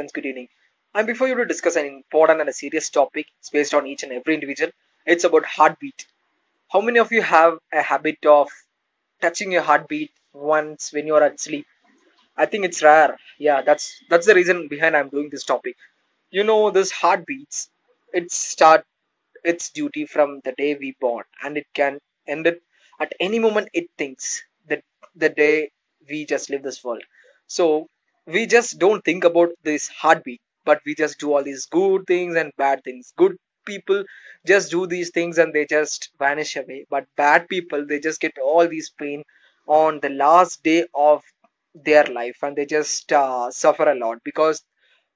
friends, good evening. And before you to discuss an important and a serious topic, it's based on each and every individual. It's about heartbeat. How many of you have a habit of touching your heartbeat once when you are at sleep? I think it's rare. Yeah, that's that's the reason behind I'm doing this topic. You know, this heartbeats, it start its duty from the day we born, and it can end it at any moment it thinks that the day we just leave this world. So we just don't think about this heartbeat but we just do all these good things and bad things. Good people just do these things and they just vanish away. But bad people they just get all these pain on the last day of their life and they just uh, suffer a lot because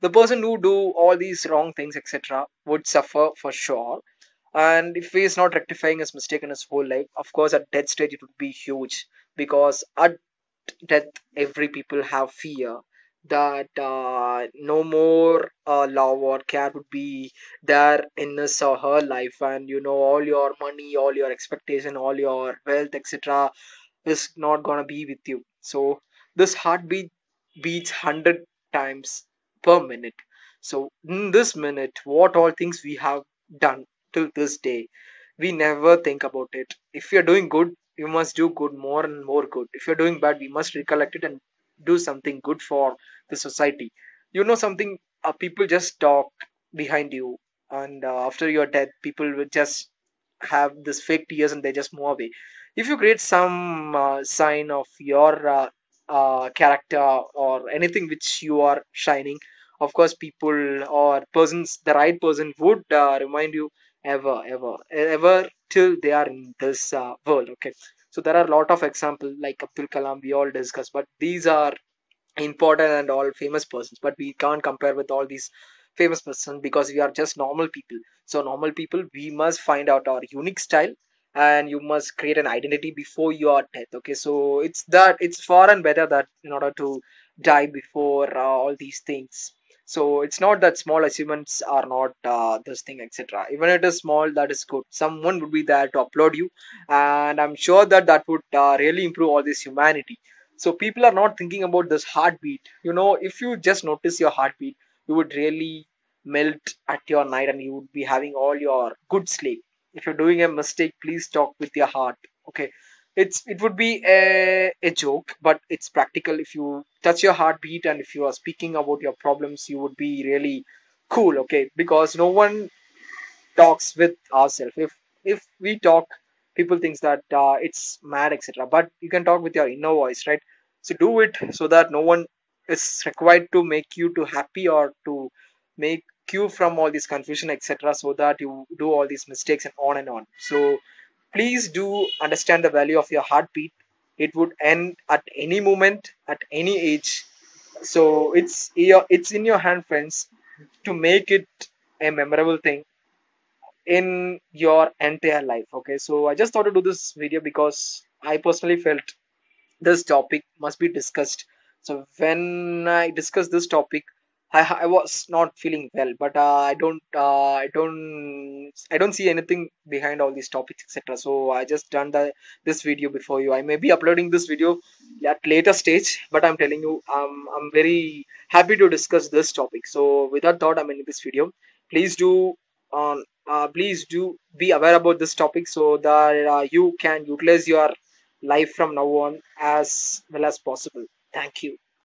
the person who do all these wrong things etc would suffer for sure. And if he is not rectifying his mistake in his whole life of course at death stage it would be huge because at death every people have fear that uh, no more uh, love or care would be there in his or her life. And you know all your money all your expectation all your wealth etc is not gonna be with you. So this heartbeat beats 100 times per minute. So in this minute what all things we have done till this day we never think about it. If you're doing good you must do good more and more good. If you're doing bad we must recollect it and do something good for the society. You know something uh, people just talk behind you and uh, after your death people will just have this fake tears and they just move away. If you create some uh, sign of your uh, uh, character or anything which you are shining of course people or persons the right person would uh, remind you ever ever ever till they are in this world okay? So there are a lot of examples like abdul kalam we all discuss but these are important and all famous persons but we can't compare with all these famous persons because we are just normal people. So normal people we must find out our unique style and you must create an identity before your death okay? So it's that it's far and better that in order to die before uh, all these things. So it's not that small achievements are not uh, this thing etc even it is small that is good. Someone would be there to upload you and i'm sure that that would uh, really improve all this humanity so people are not thinking about this heartbeat. You know if you just notice your heartbeat you would really melt at your night and you would be having all your good sleep. If you're doing a mistake please talk with your heart okay? It's it would be a, a joke but it's practical. If you touch your heartbeat and if you are speaking about your problems you would be really cool okay? Because no one talks with ourselves. If if we talk people thinks that uh, it's mad etc but you can talk with your inner voice right so do it so that no one is required to make you too happy or to make you from all this confusion etc so that you do all these mistakes and on and on. So please do understand the value of your heartbeat. It would end at any moment at any age. So it's it's in your hand friends to make it a memorable thing in your entire life okay? So i just thought to do this video because i personally felt this topic must be discussed. So when i discussed this topic i, I was not feeling well but uh, i don't uh, i don't i don't see anything behind all these topics etc so i just done the this video before you. I may be uploading this video at later stage but i'm telling you um, i'm very happy to discuss this topic. So without thought i'm in this video. Please do on uh, please do be aware about this topic so that uh, you can utilize your life from now on as well as possible. Thank you